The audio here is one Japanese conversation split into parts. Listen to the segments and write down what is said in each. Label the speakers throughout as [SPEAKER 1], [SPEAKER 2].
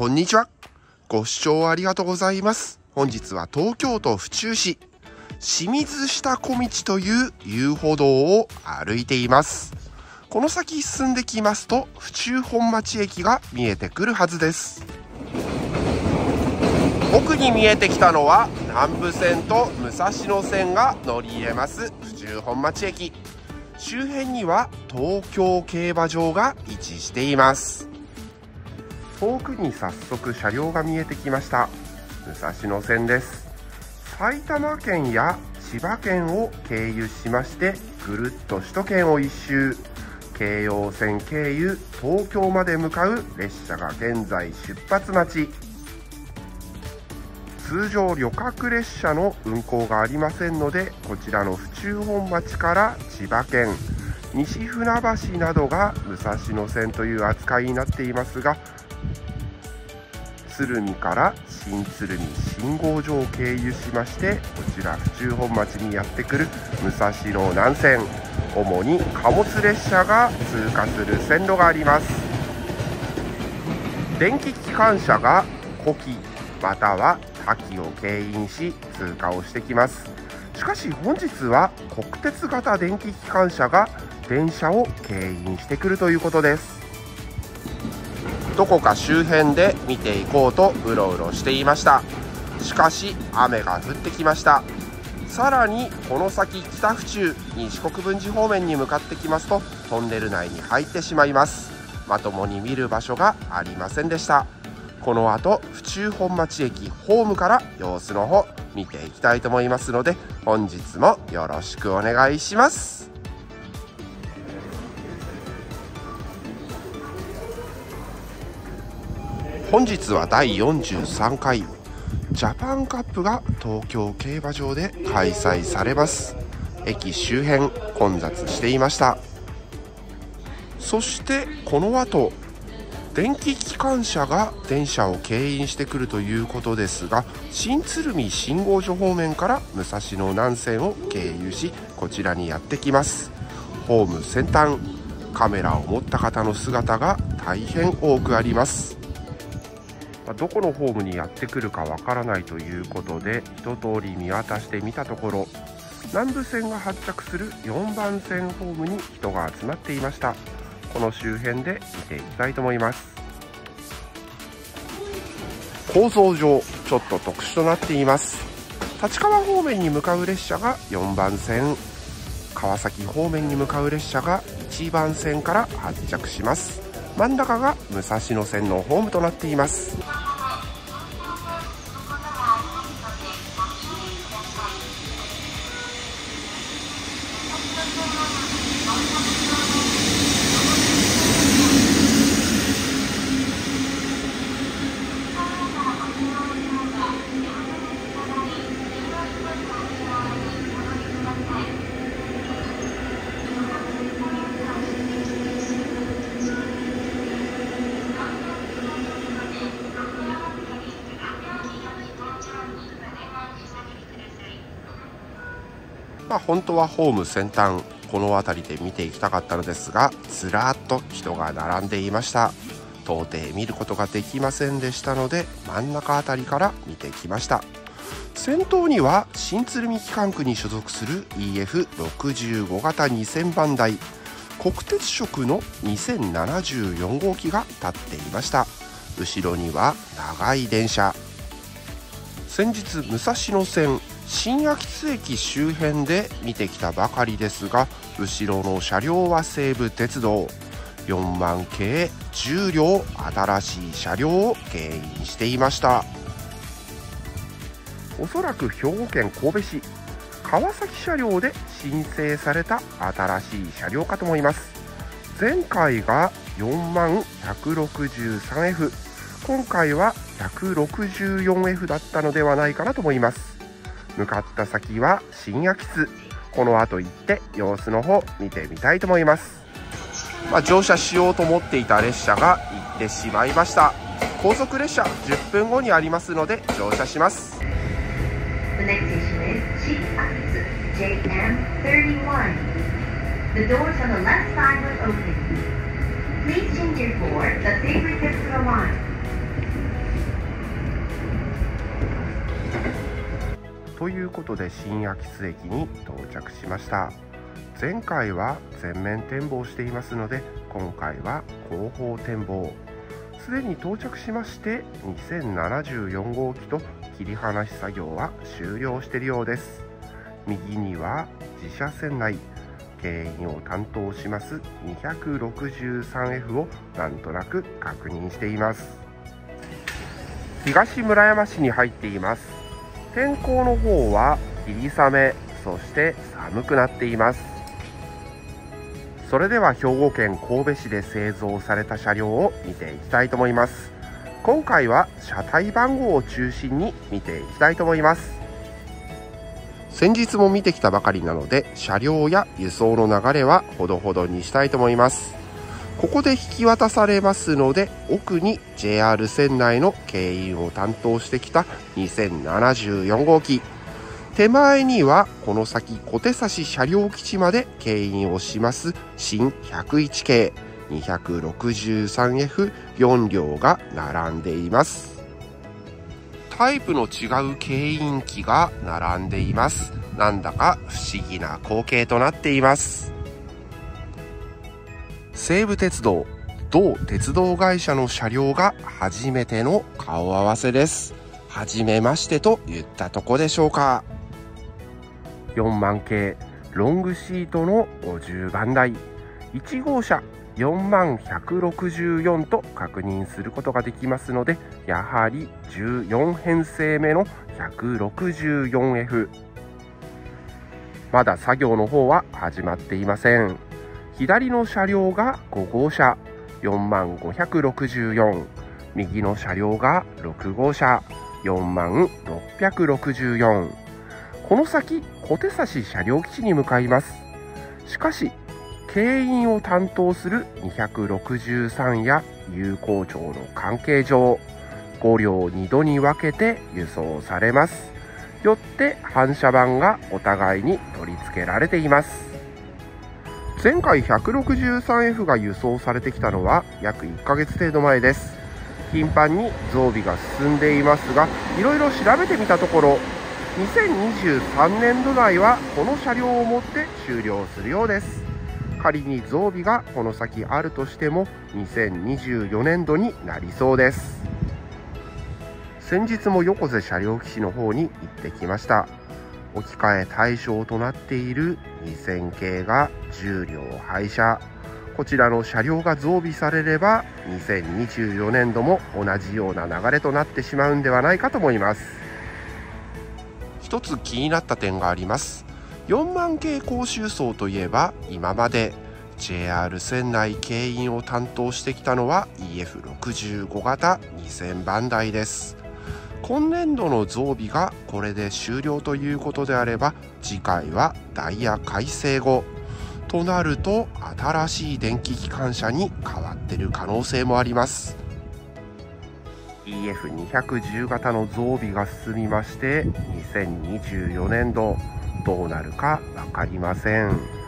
[SPEAKER 1] こんにちは。ご視聴ありがとうございます。本日は東京都府中市清水下小道という遊歩道を歩いています。この先進んできますと府中本町駅が見えてくるはずです。奥に見えてきたのは南武線と武蔵野線が乗り入れます府中本町駅周辺には東京競馬場が位置しています遠くに早速車両が見えてきました。武蔵野線です。埼玉県や千葉県を経由しましてぐるっと首都圏を一周。京葉線経由東京まで向かう列車が現在出発待ち。通常旅客列車の運行がありませんのでこちらの府中本町から千葉県西船橋などが武蔵野線という扱いになっていますが鶴見から新鶴見信号所を経由しましてこちら府中本町にやってくる武蔵野南線。主に貨物列車が通過する線路があります。電気機関車が古希または多岐を牽引し通過をしてきます。しかし本日は国鉄型電気機関車が電車を牽引してくるということです。どこか周辺で見ていこうとうろうろしていました。しかし雨が降ってきました。さらにこの先北府中西国分寺方面に向かってきますとトンネル内に入ってしまいます。まともに見る場所がありませんでした。この後府中本町駅ホームから様子の方見ていきたいと思いますので本日もよろしくお願いします。本日は第43回ジャパンカップが東京競馬場で開催されます。駅周辺混雑していました。そしてこの後電気機関車が電車を牽引してくるということですが新鶴見信号所方面から武蔵野南線を経由しこちらにやってきます。ホーム先端カメラを持った方の姿が大変多くあります。どこのホームにやってくるかわからないということで一通り見渡してみたところ南武線が発着する4番線ホームに人が集まっていました。この周辺で見ていきたいと思います。構造上ちょっと特殊となっています。立川方面に向かう列車が4番線。川崎方面に向かう列車が1番線から発着します。真ん中が武蔵野線のホームとなっています。まあ、本当はホーム先端この辺りで見ていきたかったのですがずらっと人が並んでいました。到底見ることができませんでしたので真ん中辺りから見てきました。先頭には新鶴見機関区に所属する EF65 型2000番台国鉄色の2074号機が立っていました。後ろには長い電車。先日武蔵野線新秋津駅周辺で見てきたばかりですが後ろの車両は西武鉄道。4万系10両新しい車両を牽引していました。おそらく兵庫県神戸市川崎車両で申請された新しい車両かと思います。前回が4万 163F 今回は 164F だったのではないかなと思います。向かった先は新秋津。この後行って様子の方見てみたいと思います、まあ、乗車しようと思っていた列車が行ってしまいました。高速列車10分後にありますので乗車しますということで新秋津駅に到着しました。前回は全面展望していますので今回は後方展望。すでに到着しまして2074号機と切り離し作業は終了しているようです。右には自社線内牽引を担当します 263F をなんとなく確認しています。東村山市に入っています。天候の方は霧雨そして寒くなっています。それでは兵庫県神戸市で製造された車両を見ていきたいと思います。今回は車体番号を中心に見ていきたいと思います。先日も見てきたばかりなので車両や輸送の流れはほどほどにしたいと思います。ここで引き渡されますので奥に JR 線内の牽引を担当してきた2074号機。手前にはこの先小手差し車両基地まで牽引をします新101系。263F4 両が並んでいます。タイプの違う牽引機が並んでいます。なんだか不思議な光景となっています。西武鉄道同鉄道会社の車両が初めての顔合わせです。はじめましてと言ったとこでしょうか。4万系ロングシートの50番台。1号車4万164と確認することができますのでやはり14編成目の 164F まだ作業の方は始まっていません。左の車両が5号車。4万564右の車両が6号車。4万664この先小手差し車両基地に向かいます。しかし牽引を担当する263や有効庁の関係上5両2度に分けて輸送されます。よって反射板がお互いに取り付けられています。前回 163F が輸送されてきたのは約1ヶ月程度前です。頻繁に増備が進んでいますがいろいろ調べてみたところ2023年度内はこの車両をもって終了するようです。仮に増備がこの先あるとしても2024年度になりそうです。先日も横瀬車両基地の方に行ってきました。置き換え対象となっている2000系が10両廃車。こちらの車両が増備されれば2024年度も同じような流れとなってしまうんではないかと思います。一つ気になった点があります。4万系高周層といえば今まで JR 線内牽引を担当してきたのは EF65 型2000番台です。今年度の増備がこれで終了ということであれば次回はダイヤ改正後。となると新しい電気機関車に変わってる可能性もあります。EF210 型の増備が進みまして2024年度どうなるか分かりません。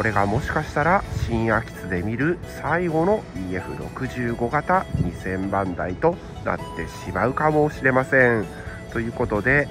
[SPEAKER 1] これがもしかしたら新秋津で見る最後の EF65 型2000番台となってしまうかもしれません。ということで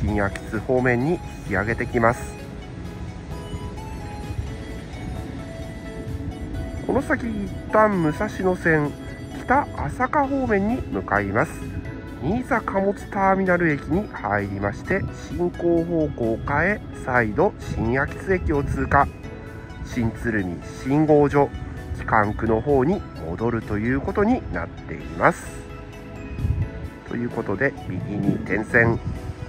[SPEAKER 1] 新秋津方面に引き上げてきます。この先一旦武蔵野線北朝霞方面に向かいます。新座貨物ターミナル駅に入りまして進行方向を変え再度新秋津駅を通過。新鶴見信号所機関区の方に戻るということになっています。ということで右に点線。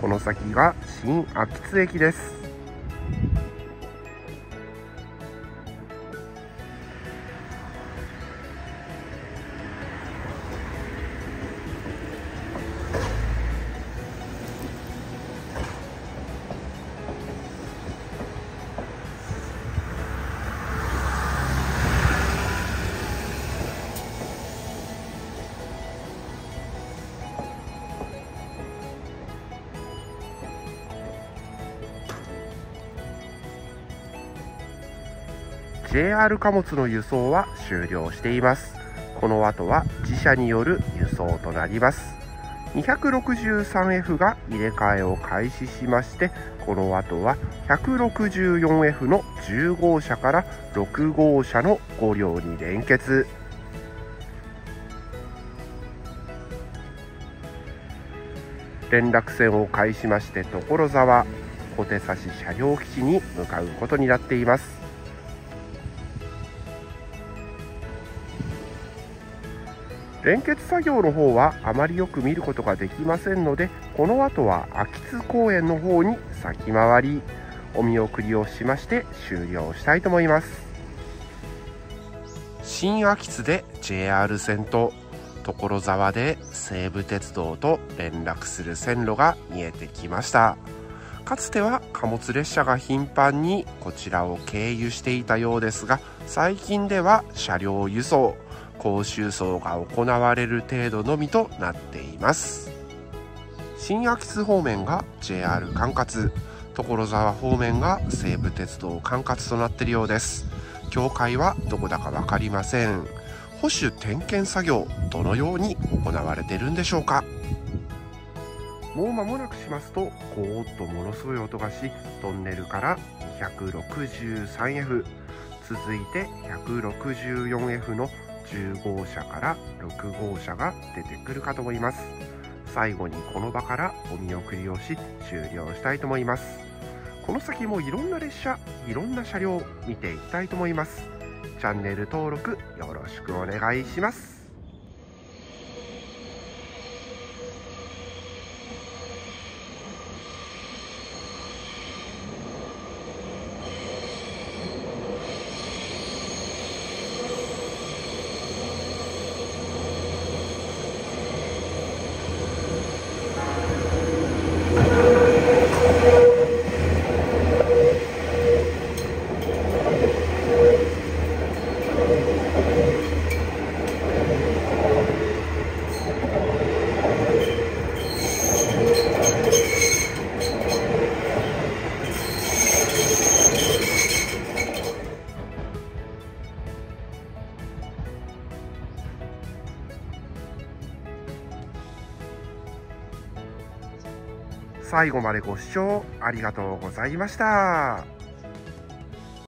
[SPEAKER 1] この先が新秋津駅です。JR 貨物の輸送は終了しています。この後は自社による輸送となります。263F が入れ替えを開始しましてこの後は 164F の10号車から6号車の5両に連結。連絡船を介しまして所沢小手差し車両基地に向かうことになっています。連結作業の方はあまりよく見ることができませんのでこの後は秋津公園の方に先回りお見送りをしまして終了したいと思います。新秋津で JR 線と所沢で西武鉄道と連絡する線路が見えてきました。かつては貨物列車が頻繁にこちらを経由していたようですが最近では車両輸送講習層が行われる程度のみとなっています。新秋津方面が JR 管轄所沢方面が西武鉄道管轄となっているようです。境界はどこだか分かりません。保守点検作業どのように行われているんでしょうか？もう間もなくしますとゴーッとものすごい音がしトンネルから 263F 続いて 164F の10号車から6号車が出てくるかと思います。最後にこの場からお見送りをし終了したいと思います。この先もいろんな列車いろんな車両見ていきたいと思います。チャンネル登録よろしくお願いします。最後までご視聴ありがとうございました。